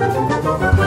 Música